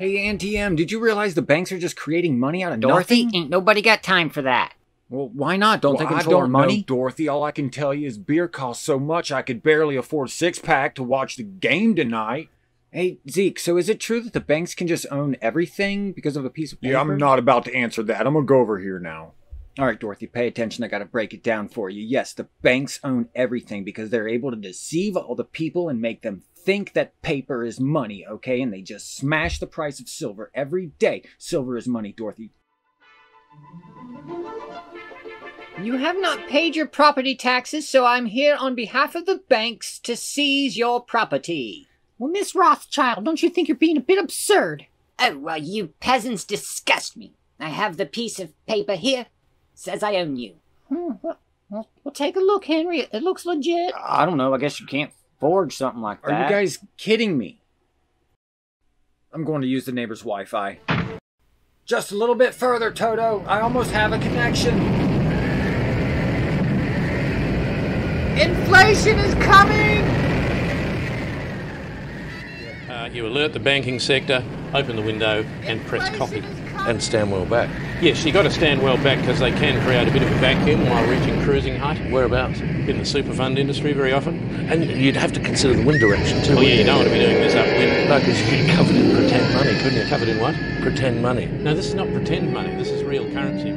Hey, Auntie Em, did you realize the banks are just creating money out of Dorothy, nothing? ain't nobody got time for that. Well, why not? Don't Well, they I control our don't money? know, Dorothy. All I can tell you is beer costs so much I could barely afford a six pack to watch the game tonight. Hey, Zeke, so is it true that the banks can just own everything because of a piece of paper? Yeah, I'm not about to answer that. I'm gonna go over here now. All right, Dorothy, pay attention. I got to break it down for you. Yes, the banks own everything because they're able to deceive all the people and make them think that paper is money, okay? And they just smash the price of silver every day. Silver is money, Dorothy. You have not paid your property taxes, so I'm here on behalf of the banks to seize your property. Well, Miss Rothschild, don't you think you're being a bit absurd? Oh, well, you peasants disgust me. I have the piece of paper here. Says I own you. Hmm, well, well, well, take a look, Henry. It looks legit. I don't know. I guess you can't forge something like that. Are you guys kidding me? I'm going to use the neighbor's Wi Fi. Just a little bit further, Toto. I almost have a connection. Inflation is coming! Uh, you alert the banking sector, open the window, and press copy. And stand well back. Yes, you got to stand well back because they can create a bit of a vacuum while reaching cruising height. Whereabouts? In the super fund industry, very often. And you'd have to consider the wind direction too. Oh yeah, wouldn't you don't want to be doing this upwind. No, because you'd get covered in pretend money, couldn't you? Covered in what? Pretend money. No, this is not pretend money. This is real currency.